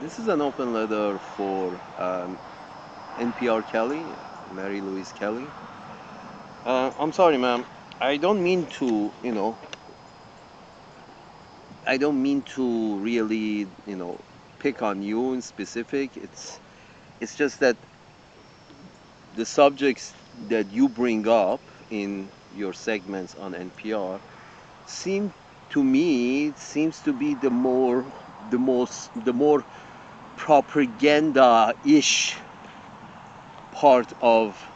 this is an open letter for um, NPR Kelly, Mary Louise Kelly. Uh, I'm sorry, ma'am. I don't mean to, you know, I don't mean to really, you know, pick on you in specific. It's, it's just that the subjects that you bring up in your segments on NPR seem to me it seems to be the more the most the more propaganda-ish part of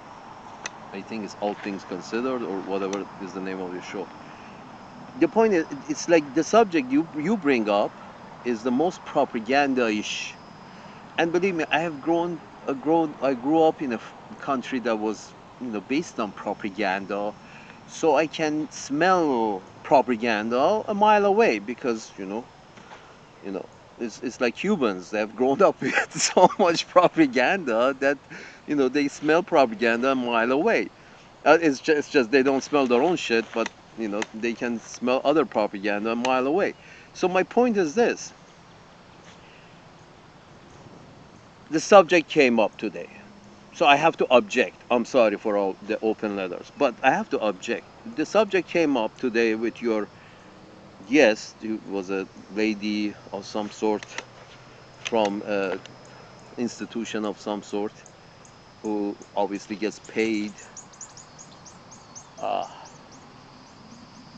I think it's all things considered or whatever is the name of your show. The point is it's like the subject you you bring up is the most propaganda-ish. And believe me, I have grown a grown I grew up in a country that was you know based on propaganda so I can smell propaganda a mile away because you know you know it's, it's like Cubans they've grown up with so much propaganda that you know they smell propaganda a mile away uh, it's, just, it's just they don't smell their own shit but you know they can smell other propaganda a mile away so my point is this the subject came up today so I have to object. I'm sorry for all the open letters, but I have to object. The subject came up today with your guest, who was a lady of some sort from an institution of some sort, who obviously gets paid. Uh,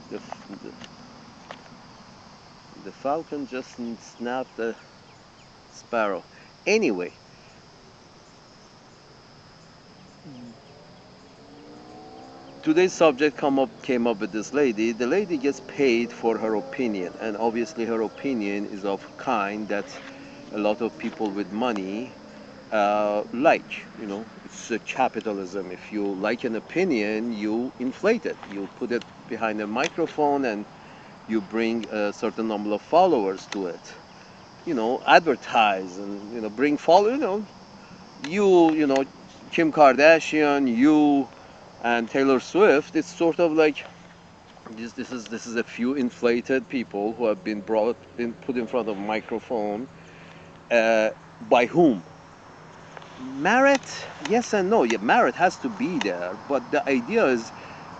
the, the, the falcon just snapped the sparrow. Anyway, today's subject come up came up with this lady. The lady gets paid for her opinion and obviously her opinion is of kind that a lot of people with money uh, like you know it's capitalism. If you like an opinion you inflate it. You put it behind a microphone and you bring a certain number of followers to it. You know advertise and you know bring follow you know you you know kim kardashian you and Taylor Swift, it's sort of like this. This is this is a few inflated people who have been brought in, put in front of a microphone. Uh, by whom? Merit, yes and no. Yeah, merit has to be there, but the idea is,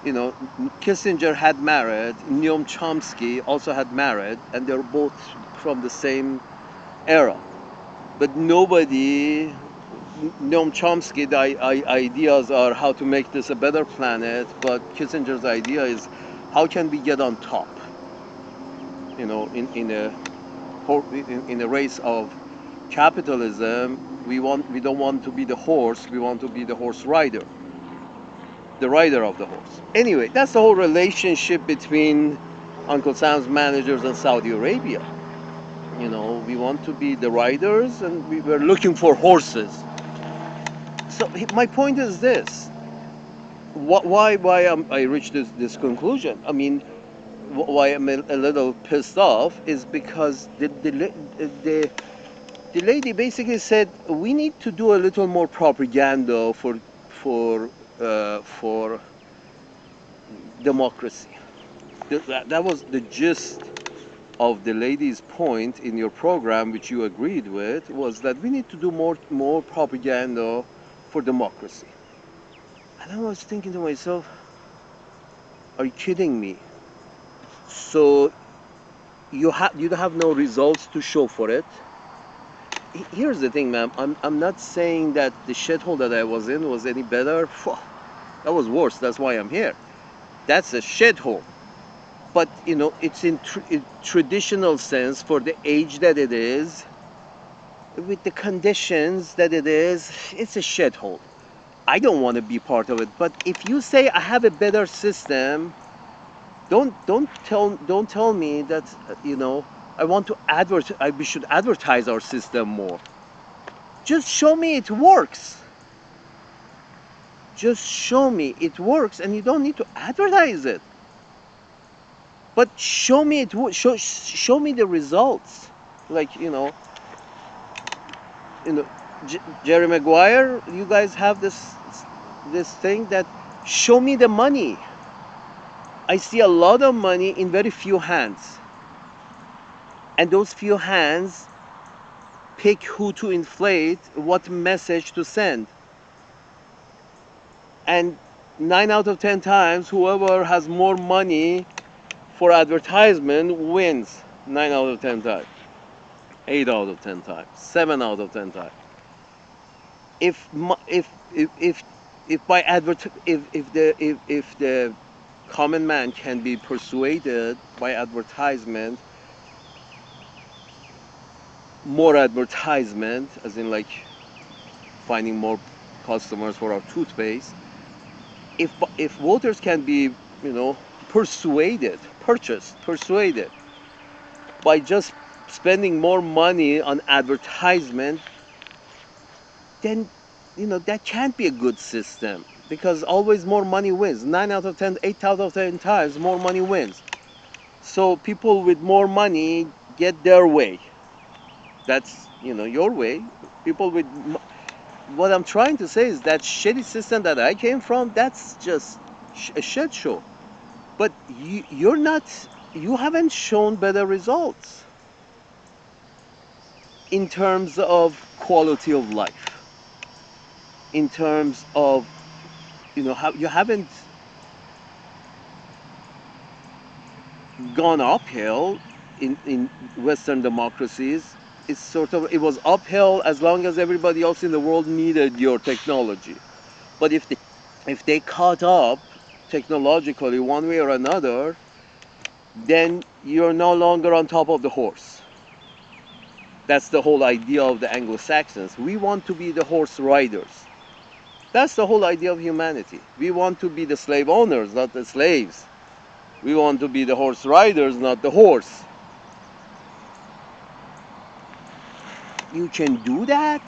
you know, Kissinger had merit, Noam Chomsky also had merit, and they're both from the same era. But nobody Noam Chomsky, the ideas are how to make this a better planet, but Kissinger's idea is how can we get on top? You know, in, in a in a race of capitalism, we want we don't want to be the horse, we want to be the horse rider, the rider of the horse. Anyway, that's the whole relationship between Uncle Sam's managers and Saudi Arabia. You know, we want to be the riders, and we were looking for horses so my point is this. Why why am I reached this, this conclusion? I mean why I'm a, a little pissed off is because the, the, the, the lady basically said we need to do a little more propaganda for for uh, for democracy. That, that was the gist of the lady's point in your program which you agreed with was that we need to do more more propaganda for democracy. And I was thinking to myself, are you kidding me? So you have you have no results to show for it. Here's the thing, ma'am. I'm I'm not saying that the shithole that I was in was any better. That was worse. That's why I'm here. That's a shithole. But you know, it's in, tr in traditional sense for the age that it is with the conditions that it is, it's a shithole. I don't want to be part of it. But if you say I have a better system, don't don't tell don't tell me that you know I want to advert. we should advertise our system more. Just show me it works. Just show me it works, and you don't need to advertise it. But show me it. Show show me the results. Like you know you know, J Jerry Maguire, you guys have this this thing that show me the money. I see a lot of money in very few hands. And those few hands pick who to inflate, what message to send. And nine out of ten times, whoever has more money for advertisement wins. Nine out of ten times. Eight out of ten times. Seven out of ten times. If if if if, if by advert if, if the if, if the common man can be persuaded by advertisement more advertisement as in like finding more customers for our toothpaste if if voters can be you know persuaded purchased persuaded by just spending more money on advertisement then you know that can't be a good system because always more money wins. 9 out of ten, eight out of 10 times more money wins. So people with more money get their way. That's you know your way. People with what i'm trying to say is that shitty system that i came from that's just a shit show. But you, you're not you haven't shown better results in terms of quality of life in terms of you know how you haven't gone uphill in, in western democracies it's sort of it was uphill as long as everybody else in the world needed your technology. But if they if they caught up technologically one way or another, then you're no longer on top of the horse. That's the whole idea of the Anglo-Saxons. We want to be the horse riders. That's the whole idea of humanity. We want to be the slave owners, not the slaves. We want to be the horse riders, not the horse. you can do that?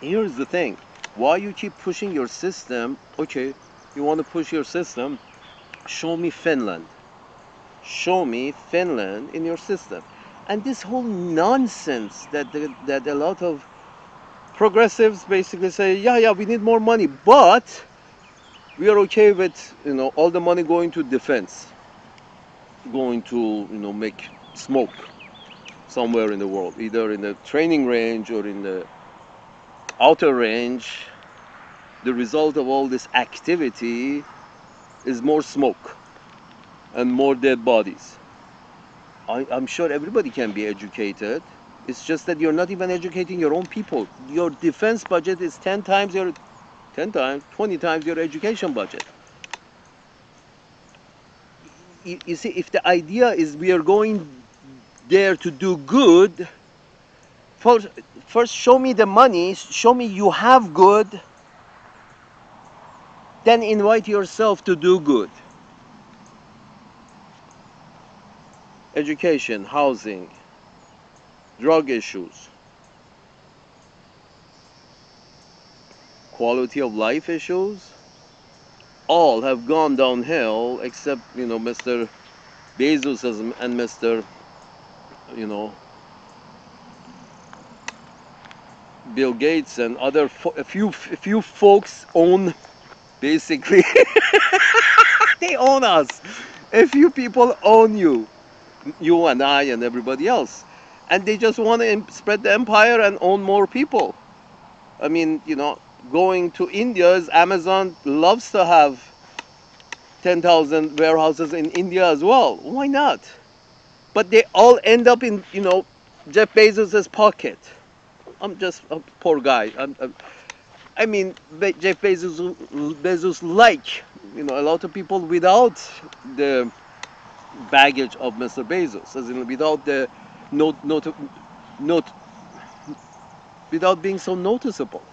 Here's the thing. Why you keep pushing your system, okay, you want to push your system, show me Finland. Show me Finland in your system. And this whole nonsense that, that a lot of progressives basically say, yeah, yeah, we need more money, but we are okay with, you know, all the money going to defense going to you know make smoke somewhere in the world either in the training range or in the outer range the result of all this activity is more smoke and more dead bodies. I, i'm sure everybody can be educated. It's just that you're not even educating your own people. Your defense budget is 10 times your 10 times 20 times your education budget. You, you see, if the idea is we are going there to do good, first, first show me the money, show me you have good, then invite yourself to do good. Education, housing, drug issues, quality of life issues, all have gone downhill except you know Mr. Bezos and Mr. you know Bill Gates and other a few a few folks own basically they own us a few people own you you and I and everybody else and they just want to spread the empire and own more people I mean you know going to India's Amazon loves to have 10,000 warehouses in India as well. Why not? But they all end up in, you know, Jeff Bezos's pocket. I'm just a poor guy. I'm, I'm, i mean, Jeff Bezos, Bezos like, you know, a lot of people without the baggage of Mr. Bezos, as in without the note, note, note, without being so noticeable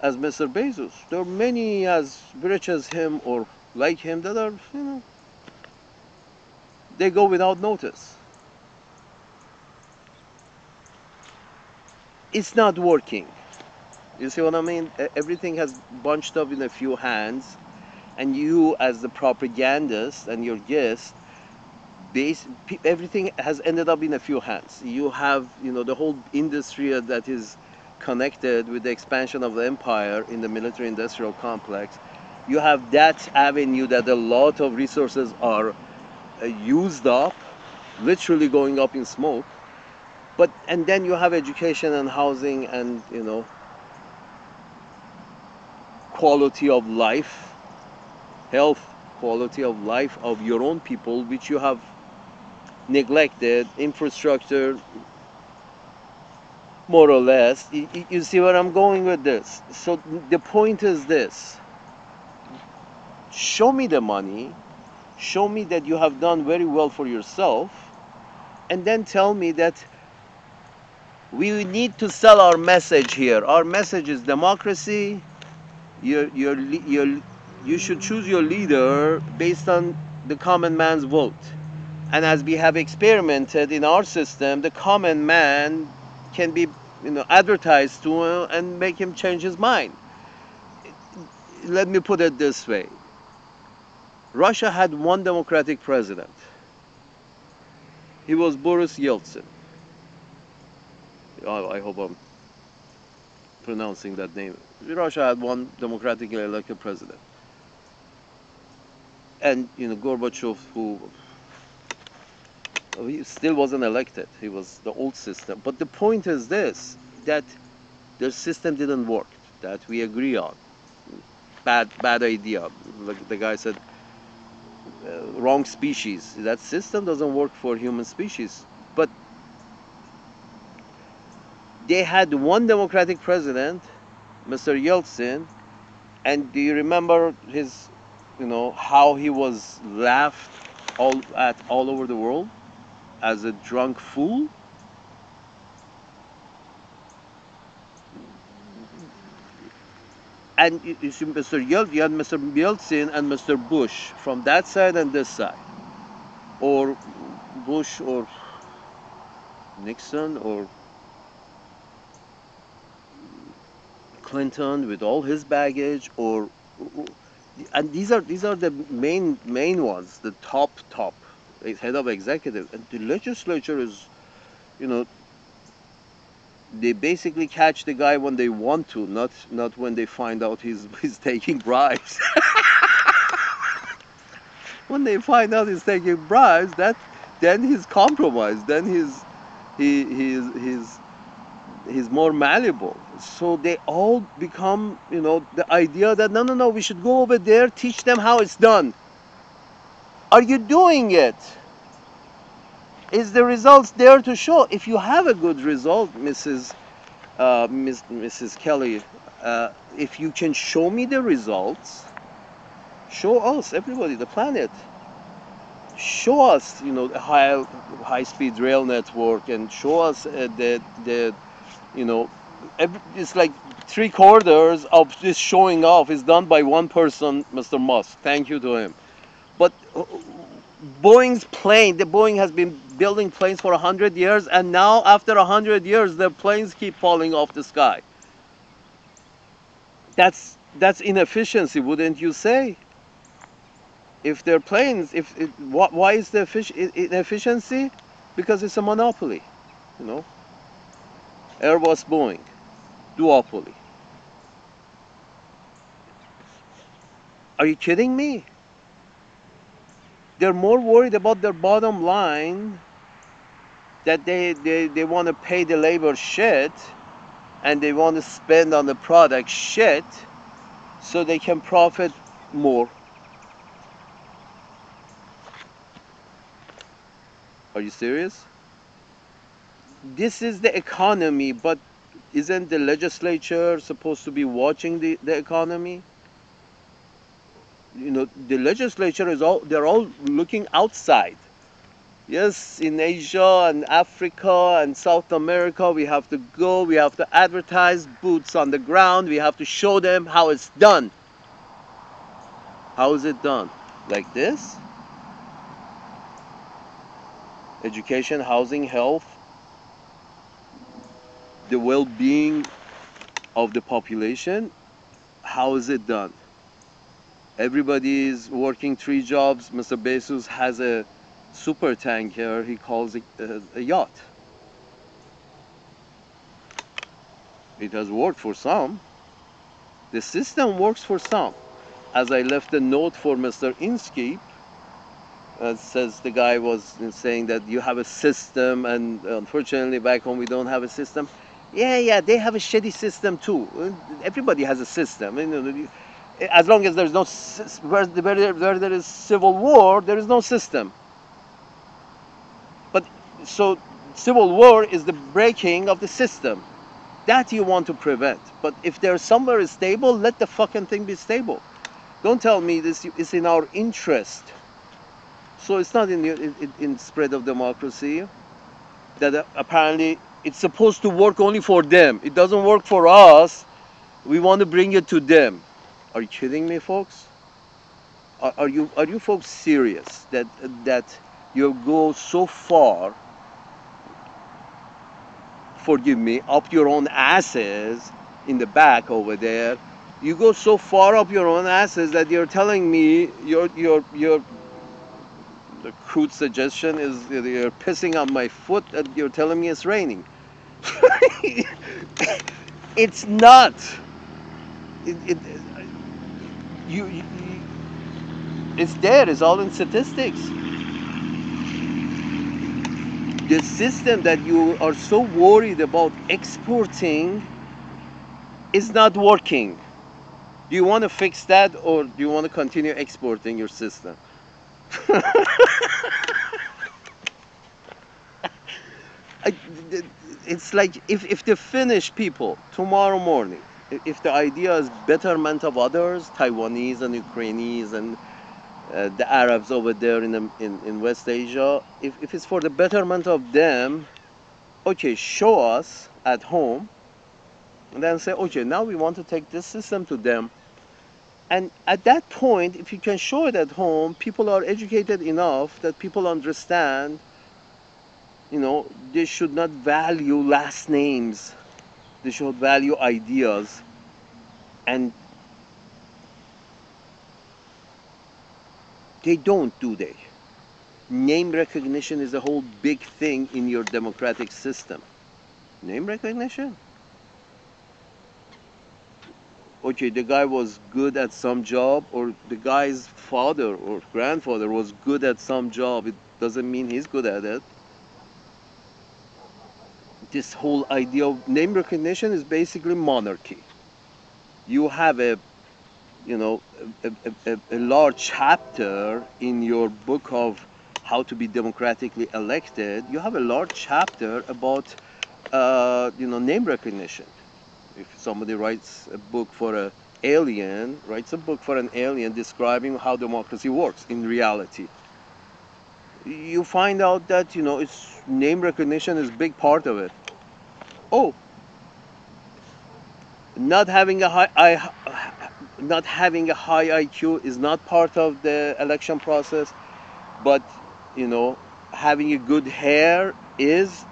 as Mr. Bezos. There are many as rich as him or like him that are, you know, they go without notice. It's not working. You see what I mean? Everything has bunched up in a few hands, and you, as the propagandist and your guest, base, everything has ended up in a few hands. You have, you know, the whole industry that is connected with the expansion of the empire in the military industrial complex. You have that avenue that a lot of resources are uh, used up, literally going up in smoke. But and then you have education and housing and you know quality of life, health, quality of life of your own people, which you have neglected, infrastructure, more or less. You, you see where I'm going with this? So the point is this show me the money, show me that you have done very well for yourself, and then tell me that we need to sell our message here. Our message is democracy. Your, your, your, you should choose your leader based on the common man's vote. And as we have experimented in our system, the common man can be you know, advertised to uh, and make him change his mind. Let me put it this way Russia had one democratic president. He was Boris Yeltsin. Oh, I hope I'm pronouncing that name. Russia had one democratically elected president. And, you know, Gorbachev, who he still wasn't elected. He was the old system. But the point is this, that the system didn't work, that we agree on. Bad, bad idea. Like the guy said, uh, wrong species. That system doesn't work for human species. But they had one democratic president, Mr. Yeltsin, and do you remember his, you know, how he was laughed all at all over the world as a drunk fool? and you see Mr. Yeltsin, you had Mr. Yeltsin and Mr. Bush from that side and this side, or Bush or Nixon or Clinton with all his baggage, or and these are these are the main main ones, the top top head of executive, and the legislature is, you know, they basically catch the guy when they want to, not not when they find out he's he's taking bribes. when they find out he's taking bribes, that then he's compromised. Then he's he he's he's he's more malleable. So they all become, you know, the idea that no no no, we should go over there, teach them how it's done. Are you doing it? is the results there to show? If you have a good result, Mrs. Uh, Ms., Mrs. Kelly, uh, if you can show me the results, show us, everybody, the planet. Show us, you know, the high, high-speed rail network, and show us uh, the, the, you know, every, it's like three quarters of this showing off is done by one person, Mr. Musk. Thank you to him. But uh, Boeing's plane, the Boeing has been building planes for 100 years and now after 100 years the planes keep falling off the sky. That's that's inefficiency, wouldn't you say? If they're planes, if it, why is the inefficiency? Because it's a monopoly, you know. Airbus, Boeing, duopoly. Are you kidding me? They're more worried about their bottom line that they, they, they want to pay the labor shit and they want to spend on the product shit so they can profit more. Are you serious? This is the economy, but isn't the legislature supposed to be watching the, the economy? You know the legislature is all they're all looking outside. Yes in asia and africa and south america we have to go we have to advertise boots on the ground we have to show them how it's done. How is it done? Like this? Education housing health the well-being of the population how is it done everybody is working three jobs. Mr. Bezos has a super tanker, he calls it a, a yacht. It has worked for some. The system works for some. As I left a note for Mr. Inskeep, uh, says the guy was saying that you have a system and unfortunately back home we don't have a system yeah yeah they have a shitty system too everybody has a system you know, as long as there's no where, where, there is civil war there is no system but so civil war is the breaking of the system that you want to prevent but if there's somewhere is stable let the fucking thing be stable don't tell me this is in our interest so it's not in the in, in spread of democracy that uh, apparently it's supposed to work only for them. It doesn't work for us. We want to bring it to them. Are you kidding me, folks? Are, are you are you folks serious that that you go so far? Forgive me, up your own asses in the back over there. You go so far up your own asses that you're telling me you're you're you're the crude suggestion is you're pissing on my foot and you're telling me it's raining. it's not. It, it, you, you, it's there. It's all in statistics. The system that you are so worried about exporting is not working. Do you want to fix that or do you want to continue exporting your system? it's like if, if the Finnish people tomorrow morning, if the idea is betterment of others, Taiwanese and Ukrainians and uh, the Arabs over there in, the, in, in West Asia, if, if it's for the betterment of them, okay, show us at home, and then say, okay, now we want to take this system to them. And at that point, if you can show it at home, people are educated enough that people understand you know, they should not value last names. They should value ideas. And they don't, do they? Name recognition is a whole big thing in your democratic system. Name recognition? Okay, the guy was good at some job, or the guy's father or grandfather was good at some job. It doesn't mean he's good at it this whole idea of name recognition is basically monarchy. You have a, you know, a, a, a, large chapter in your book of how to be democratically elected. You have a large chapter about, uh, you know, name recognition. If somebody writes a book for a alien, writes a book for an alien describing how democracy works in reality you find out that you know it's name recognition is a big part of it oh, not having a high, I, not having a high IQ is not part of the election process, but you know, having a good hair is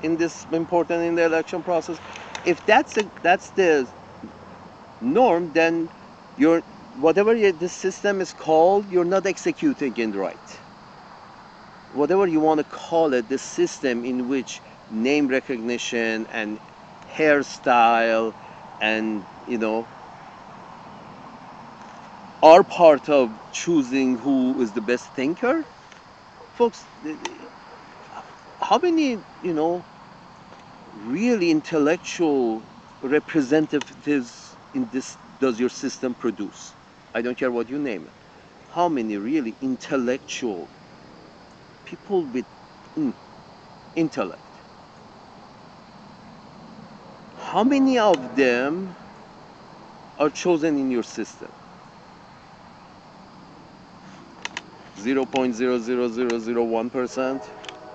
in this important in the election process. If that's a, that's the norm, then you're whatever this system is called, you're not executing it right. Whatever you want to call it, the system in which name recognition and hairstyle and you know are part of choosing who is the best thinker? Folks how many you know really intellectual representatives in this does your system produce? I don't care what you name it. How many really intellectual people with mm, intellect how many of them are chosen in your system? 0.00001%?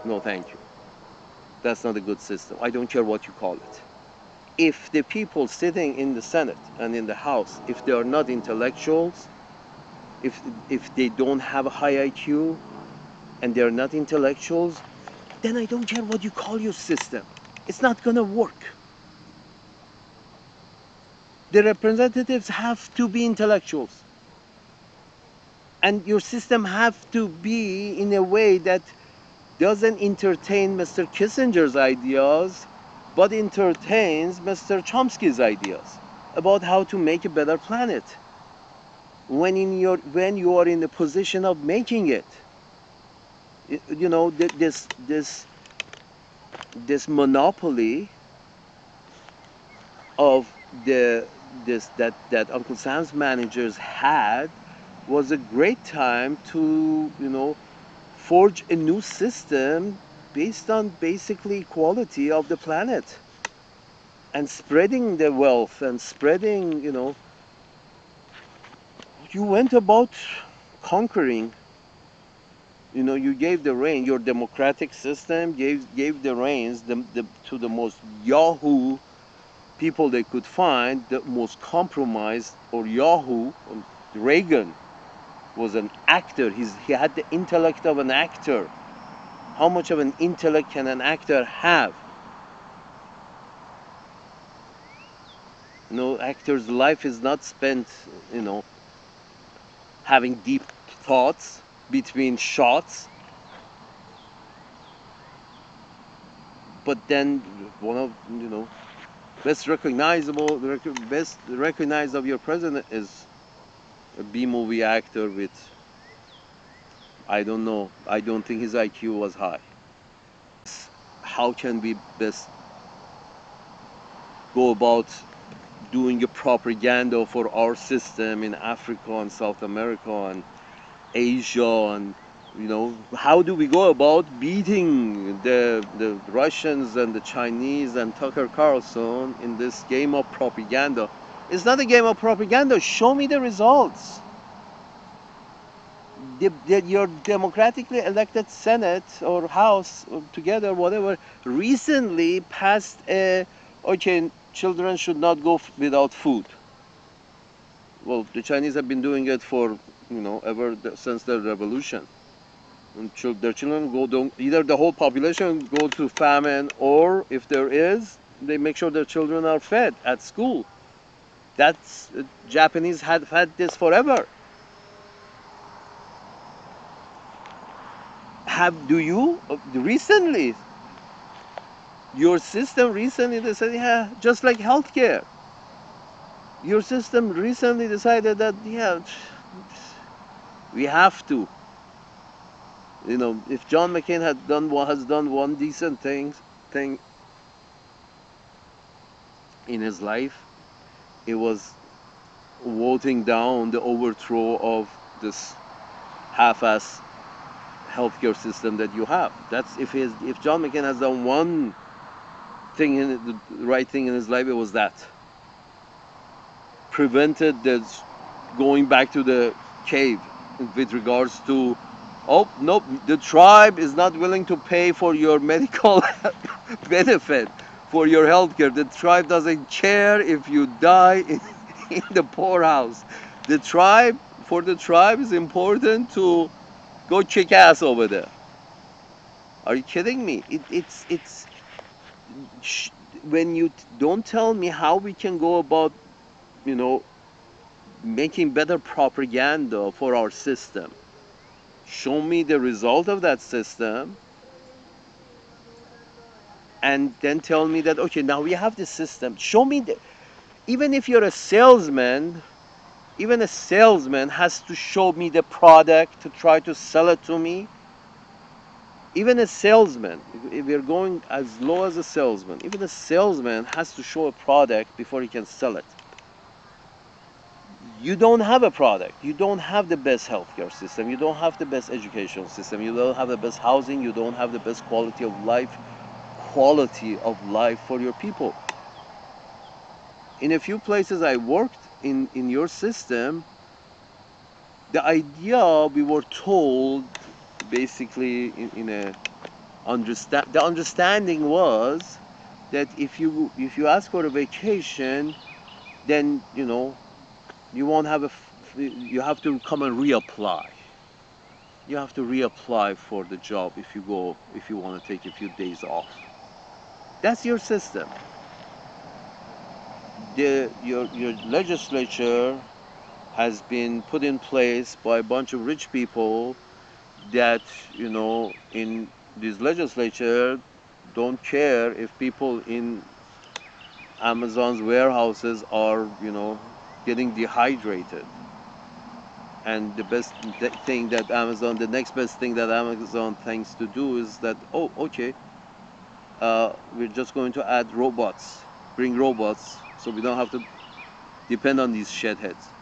No, thank you. That's not a good system. I don't care what you call it. If the people sitting in the Senate and in the House, if they are not intellectuals, if, if they don't have a high IQ and they're not intellectuals, then I don't care what you call your system. It's not gonna work the representatives have to be intellectuals and your system have to be in a way that doesn't entertain Mr. Kissinger's ideas but entertains Mr. Chomsky's ideas about how to make a better planet when in your when you are in the position of making it You know, this this this monopoly of the this that that Uncle Sam's managers had was a great time to you know forge a new system based on basically equality of the planet and spreading the wealth and spreading you know. You went about conquering. You know you gave the reign your democratic system gave gave the reins the, the, to the most yahoo people they could find the most compromised or yahoo reagan was an actor. He's, he had the intellect of an actor. How much of an intellect can an actor have? You know actor's life is not spent you know having deep thoughts between shots. But then one of you know best recognizable the rec- best recognized of your president is a b movie actor with i don't know i don't think his iq was high. How can we best go about doing a propaganda for our system in africa and south america and asia and you know how do we go about beating the the russians and the chinese and tucker carlson in this game of propaganda? It's not a game of propaganda. Show me the results. The, the, your democratically elected senate or house or together whatever recently passed a okay children should not go without food. Well the chinese have been doing it for you know ever since the revolution and their children go don't either the whole population go to famine or if there is they make sure their children are fed at school. That's uh, japanese had had this forever. Have do you uh, recently your system recently said yeah just like healthcare. Your system recently decided that yeah we have to you know if john mccain had done what has done one decent thing thing in his life it was voting down the overthrow of this half-ass healthcare system that you have. That's if his if john mccain has done one thing in the right thing in his life it was that. Prevented the going back to the cave with regards to oh nope the tribe is not willing to pay for your medical benefit for your health care the tribe doesn't care if you die in, in the poorhouse. The tribe for the tribe is important to go kick ass over there. Are you kidding me? It, it's it's when you don't tell me how we can go about you know making better propaganda for our system show me the result of that system and then tell me that okay now we have this system. Show me the, even if you're a salesman even a salesman has to show me the product to try to sell it to me. Even a salesman if- if we're going as low as a salesman even a salesman has to show a product before he can sell it you don't have a product. You don't have the best healthcare system. You don't have the best educational system. You don't have the best housing. You don't have the best quality of life quality of life for your people. In a few places i worked in in your system the idea we were told basically in, in a understand the understanding was that if you if you ask for a vacation then you know you won't have a you have to come and reapply. You have to reapply for the job if you go if you want to take a few days off. That's your system. The your your legislature has been put in place by a bunch of rich people that you know in this legislature don't care if people in Amazon's warehouses are you know getting dehydrated and the best thing that Amazon, the next best thing that Amazon thinks to do is that, oh, okay, uh, we're just going to add robots, bring robots, so we don't have to depend on these shed heads.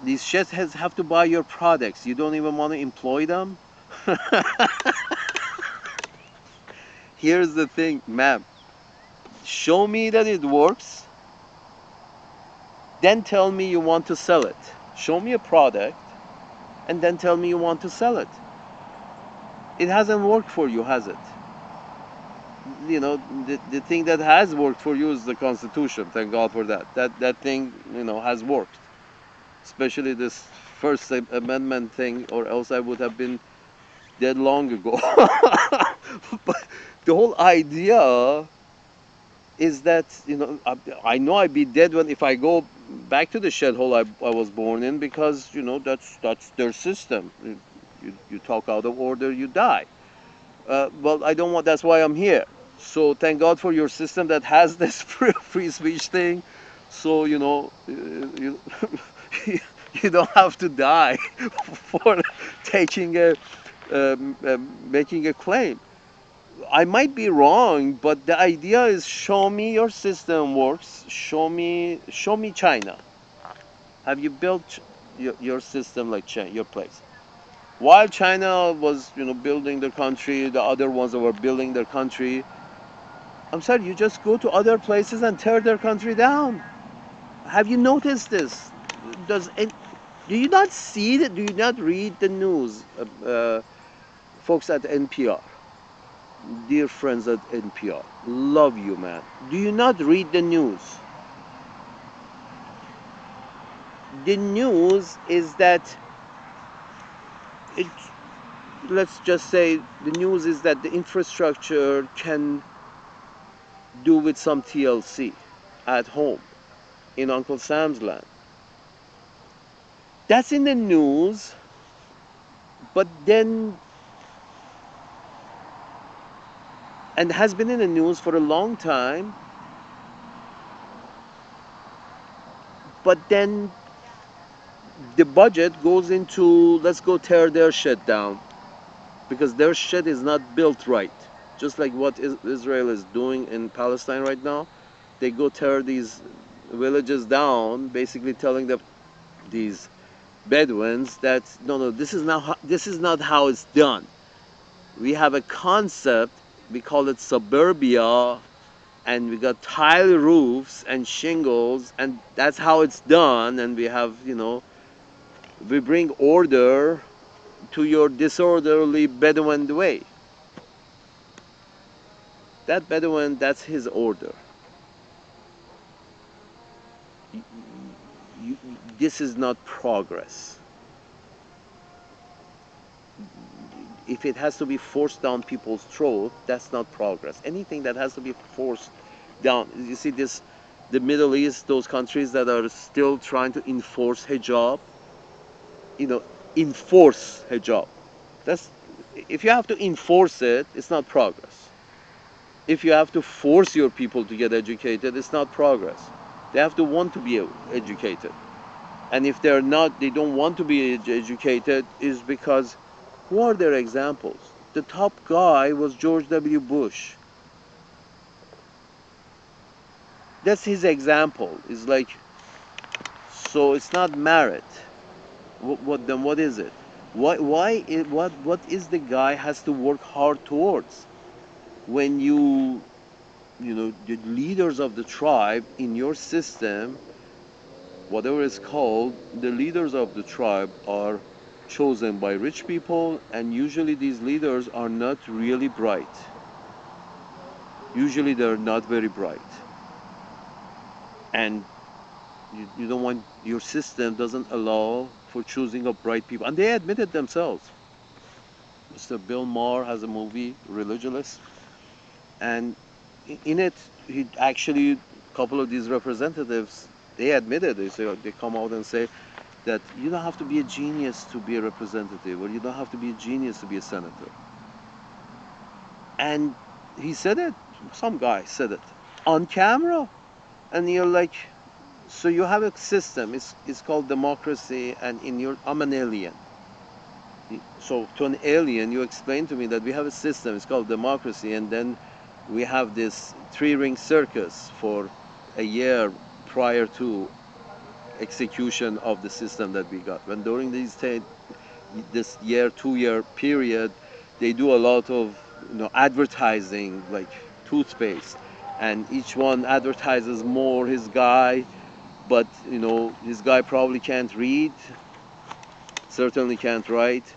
These shed heads have to buy your products. You don't even want to employ them. Here's the thing, ma'am. Show me that it works. Then tell me you want to sell it. Show me a product and then tell me you want to sell it. It hasn't worked for you, has it? You know, the, the thing that has worked for you is the Constitution. Thank God for that. That that thing, you know, has worked. Especially this First Amendment thing, or else I would have been dead long ago. but the whole idea is that you know I, I, know I'd be dead when if I go back to the shed hole I, I was born in because you know that's that's their system. You, you, talk out of order, you die. Uh, well, I don't want. That's why I'm here. So thank God for your system that has this free speech thing. So you know you, you don't have to die for taking a um, um, making a claim. I might be wrong, but the idea is show me your system works. Show me, show me China. Have you built your, your system like China, your place? While China was, you know, building their country, the other ones were building their country. I'm sorry, you just go to other places and tear their country down. Have you noticed this? Does it, do you not see that? Do you not read the news, uh, uh, folks at NPR? Dear friends at NPR, love you, man. Do you not read the news? The news is that it, let's just say the news is that the infrastructure can do with some TLC at home in Uncle Sam's land. That's in the news, but then and has been in the news for a long time. But then the budget goes into let's go tear their shit down because their shit is not built right. Just like what Israel is doing in Palestine right now, they go tear these villages down, basically telling them these Bedouins that no, no, this is not this is not how it's done. We have a concept we call it suburbia and we got tile roofs and shingles and that's how it's done and we have you know we bring order to your disorderly bedouin way. That bedouin that's his order. This is not progress if it has to be forced down people's throat, that's not progress. Anything that has to be forced down, you see this, the Middle East, those countries that are still trying to enforce hijab, you know, enforce hijab. That's if you have to enforce it, it's not progress. If you have to force your people to get educated, it's not progress. They have to want to be educated. And if they're not, they don't want to be educated, is because who are their examples? The top guy was George W. Bush. That's his example. It's like, so it's not merit. What, what then? What is it? Why? Why? What? What is the guy has to work hard towards? When you, you know, the leaders of the tribe in your system, whatever it's called, the leaders of the tribe are chosen by rich people and usually these leaders are not really bright. Usually they're not very bright. And you, you don't want your system doesn't allow for choosing of bright people. And they admit it themselves. Mr bill maher has a movie religulous and in it he actually a couple of these representatives they admitted they say they come out and say that you don't have to be a genius to be a representative or you don't have to be a genius to be a senator. And he said it, some guy said it on camera. And you're like, so you have a system. It's it's called democracy, and in your I'm an alien. So to an alien, you explain to me that we have a system. It's called democracy, and then we have this three-ring circus for a year prior to execution of the system that we got. When during these this year, two-year period, they do a lot of you know advertising like toothpaste, and each one advertises more his guy, but you know his guy probably can't read, certainly can't write,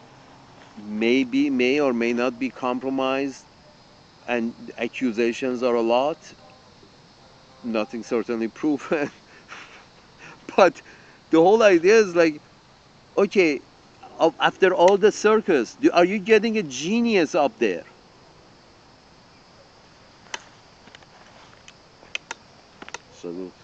maybe may or may not be compromised, and accusations are a lot. Nothing certainly proven. but the whole idea is like, okay, after all the circus, are you getting a genius up there? Salute.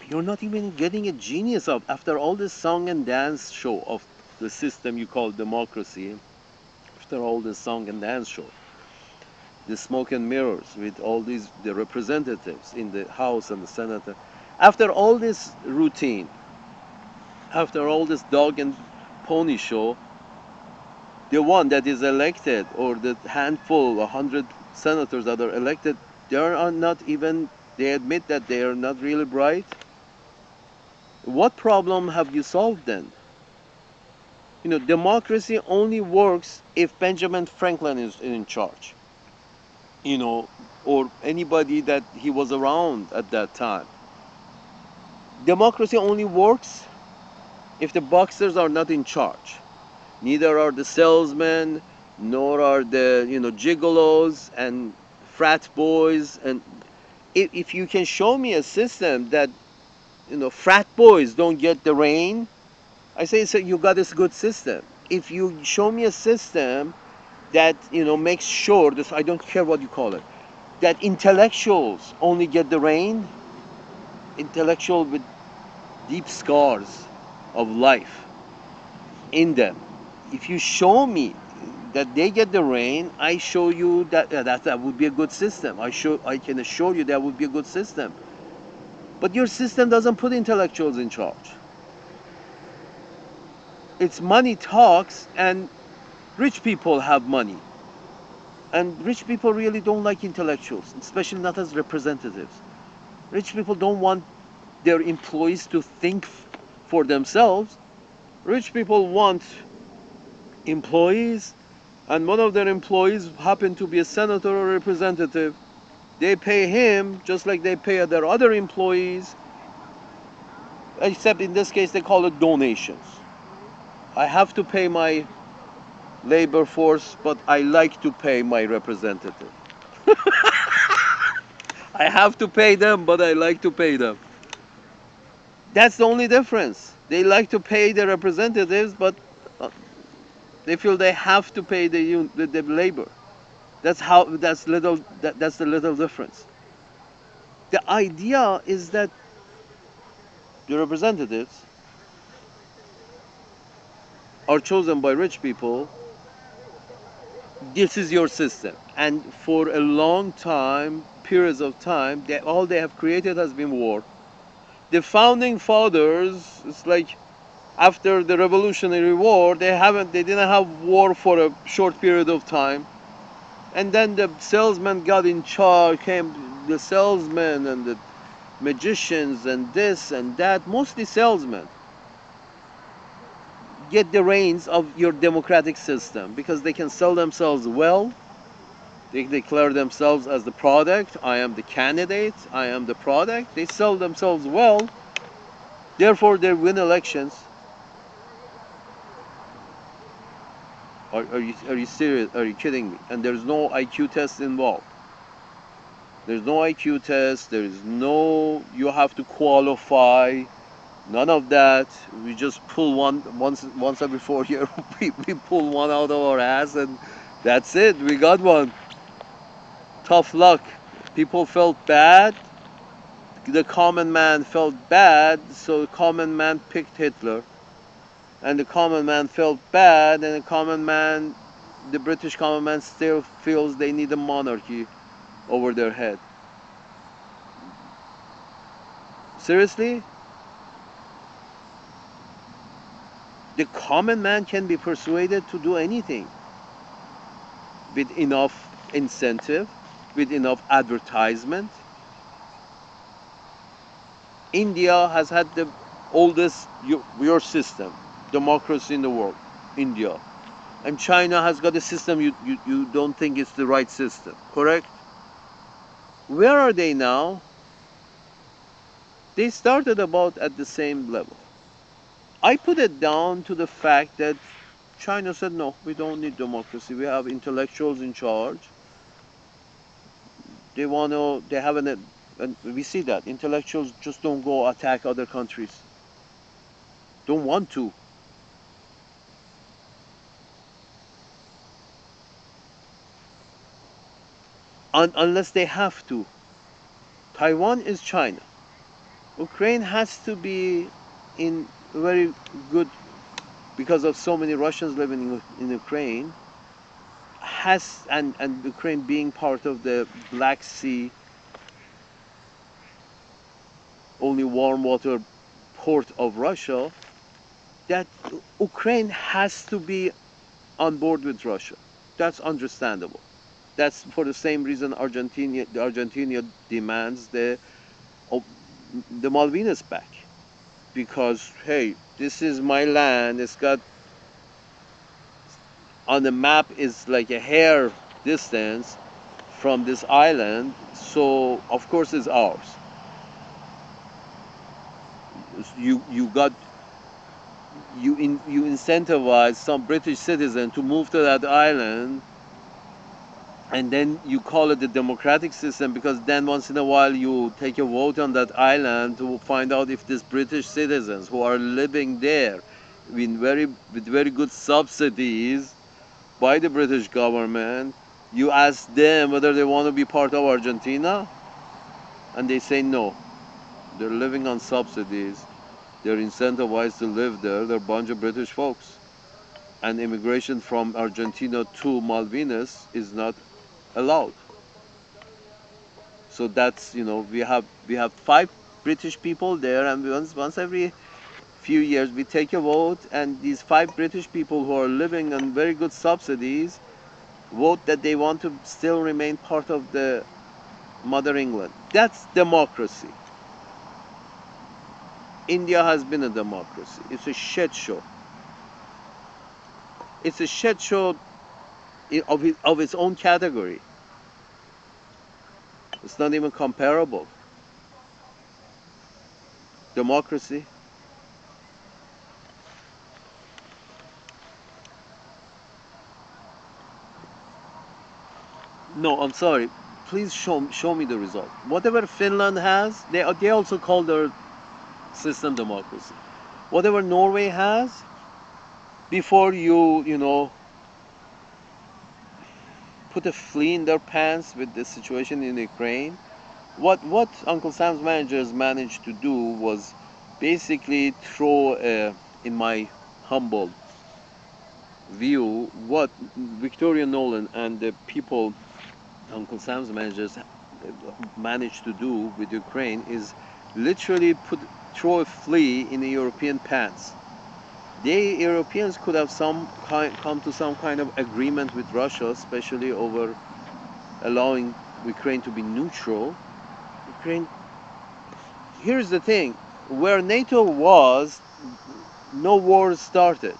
You're not even getting a genius up after all this song and dance show of the system you call democracy. After all this song and dance show the smoke and mirrors with all these the representatives in the House and the Senate. After all this routine, after all this dog and pony show, the one that is elected or the handful, a hundred senators that are elected, they are not even, they admit that they are not really bright. What problem have you solved then? You know, democracy only works if Benjamin Franklin is in charge you know, or anybody that he was around at that time. Democracy only works if the boxers are not in charge. Neither are the salesmen, nor are the you know gigolos and frat boys. And if, if you can show me a system that you know frat boys don't get the rain, I say so you got this good system. If you show me a system that you know makes sure this I don't care what you call it that intellectuals only get the rain intellectual with deep scars of life in them. If you show me that they get the rain I show you that uh, that, that would be a good system. I show I can assure you that would be a good system. But your system doesn't put intellectuals in charge. It's money talks and rich people have money. And rich people really don't like intellectuals, especially not as representatives. Rich people don't want their employees to think for themselves. Rich people want employees, and one of their employees happen to be a senator or representative. They pay him just like they pay their other employees, except in this case they call it donations. I have to pay my labor force, but I like to pay my representative. I have to pay them, but I like to pay them. That's the only difference. They like to pay the representatives, but uh, they feel they have to pay the, the, the labor. That's how. That's little. That, that's the little difference. The idea is that the representatives are chosen by rich people this is your system. And for a long time periods of time they, all they have created has been war. The founding fathers it's like after the revolutionary war they haven't they didn't have war for a short period of time. And then the salesman got in charge came the salesmen and the magicians and this and that mostly salesmen get the reins of your democratic system because they can sell themselves well. They declare themselves as the product. I am the candidate. I am the product. They sell themselves well. Therefore, they win elections. Are, are, you, are you serious? Are you kidding me? And there's no IQ test involved. There's no IQ test. There is no, you have to qualify none of that. We just pull one once once every four years we, we pull one out of our ass and that's it. We got one. Tough luck. People felt bad. The common man felt bad so the common man picked hitler. And the common man felt bad and the common man the british common man still feels they need a monarchy over their head. Seriously? The common man can be persuaded to do anything with enough incentive, with enough advertisement. India has had the oldest your, system, democracy in the world, India. And China has got a system you, you, you don't think it's the right system, correct? Where are they now? They started about at the same level. I put it down to the fact that China said, no, we don't need democracy. We have intellectuals in charge. They want to, they have an, and we see that. Intellectuals just don't go attack other countries. Don't want to. Un unless they have to. Taiwan is China. Ukraine has to be in very good because of so many Russians living in, in Ukraine has and, and Ukraine being part of the Black Sea only warm water port of Russia that Ukraine has to be on board with Russia. That's understandable. That's for the same reason Argentina, Argentina demands the, the Malvinas back. Because, hey, this is my land. It's got, on the map is like a hair distance from this island. So, of course, it's ours. You, you got you in, you incentivize some British citizen to move to that island and then you call it the democratic system because then once in a while you take a vote on that island to find out if these British citizens who are living there with very with very good subsidies by the British government you ask them whether they want to be part of Argentina and they say no. They're living on subsidies. They're incentivized to live there. They're a bunch of British folks. And immigration from Argentina to Malvinas is not allowed. So that's you know we have we have five British people there, and once once every few years we take a vote, and these five British people who are living on very good subsidies vote that they want to still remain part of the mother England. That's democracy. India has been a democracy. It's a shit show. It's a shit show of, of its own category. It's not even comparable. Democracy. No, I'm sorry. Please show show me the result. Whatever Finland has, they they also call their system democracy. Whatever Norway has, before you you know put a flea in their pants with the situation in Ukraine. What what Uncle Sam's managers managed to do was basically throw, uh, in my humble view, what Victoria Nuland and the people Uncle Sam's managers managed to do with Ukraine is literally put throw a flea in the European pants the Europeans could have some kind, come to some kind of agreement with Russia, especially over allowing Ukraine to be neutral. Ukraine. Here's the thing: where NATO was, no wars started.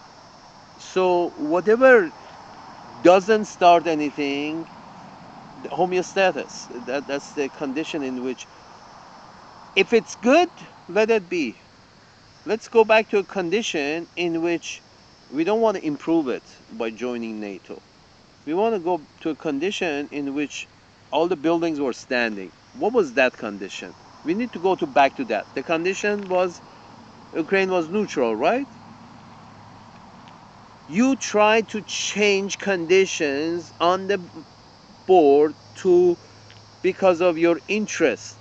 So whatever doesn't start anything, homeostasis. That, that's the condition in which, if it's good, let it be let's go back to a condition in which we don't want to improve it by joining NATO. We want to go to a condition in which all the buildings were standing. What was that condition? We need to go to back to that. The condition was Ukraine was neutral, right? You try to change conditions on the board to because of your interest.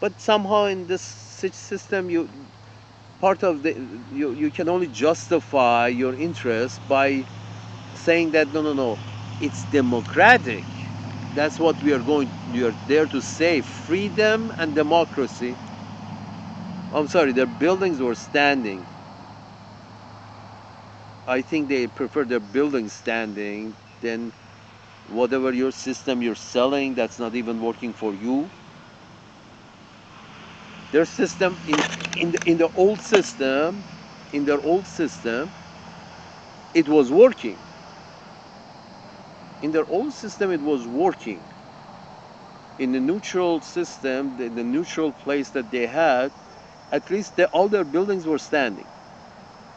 But somehow in this system you part of the you, you can only justify your interest by saying that no no no it's democratic That's what we are going. We are there to save freedom and democracy. I'm sorry, their buildings were standing. I think they prefer their buildings standing than whatever your system you're selling that's not even working for you. Their system in in the, in the old system, in their old system, it was working. In their old system, it was working. In the neutral system, the, the neutral place that they had, at least the, all their buildings were standing.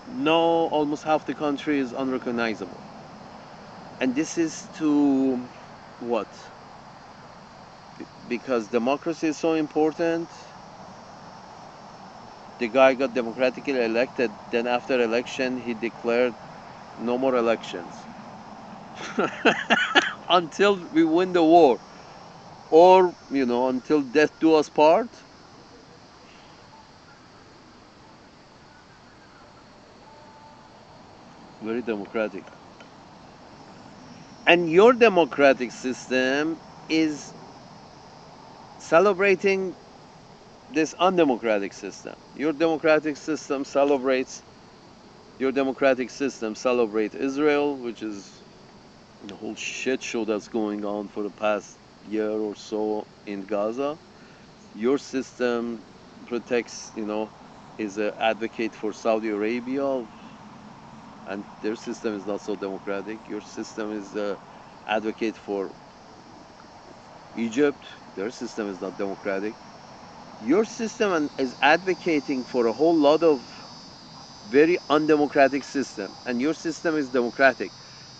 Now, almost half the country is unrecognizable. And this is to what? Because democracy is so important. The guy got democratically elected, then after election, he declared no more elections. Until we win the war. Or you know until death do us part. Very democratic. And your democratic system is celebrating this undemocratic system your democratic system celebrates your democratic system celebrates israel which is the whole shit show that's going on for the past year or so in Gaza. Your system protects, you know, is an advocate for Saudi Arabia, and their system is not so democratic. Your system is a advocate for Egypt. Their system is not democratic. Your system is advocating for a whole lot of very undemocratic system, and your system is democratic.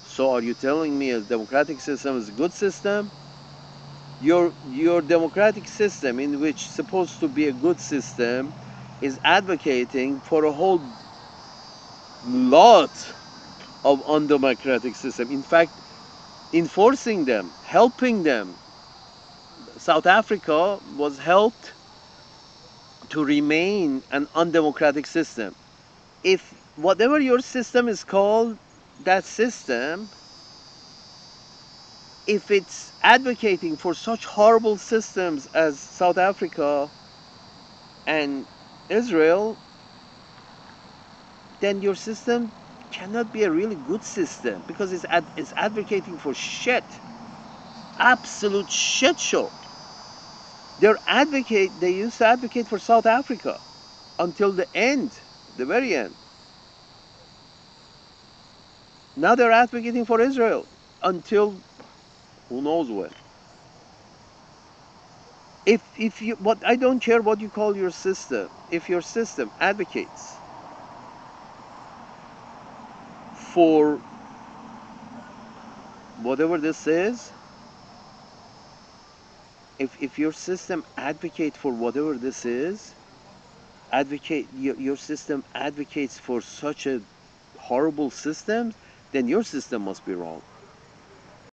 So are you telling me a democratic system is a good system? Your your democratic system, in which supposed to be a good system, is advocating for a whole lot of undemocratic system. In fact, enforcing them, helping them. South Africa was helped to remain an undemocratic system. If whatever your system is called, that system, if it's advocating for such horrible systems as South Africa and Israel, then your system cannot be a really good system because it's, ad- it's advocating for shit. Absolute shit show. They're advocate, they used to advocate for South Africa until the end, the very end. Now they're advocating for Israel until who knows when. If if you what I don't care what you call your system, if your system advocates for whatever this is, if if your system advocate for whatever this is, advocate your, your system advocates for such a horrible system, then your system must be wrong.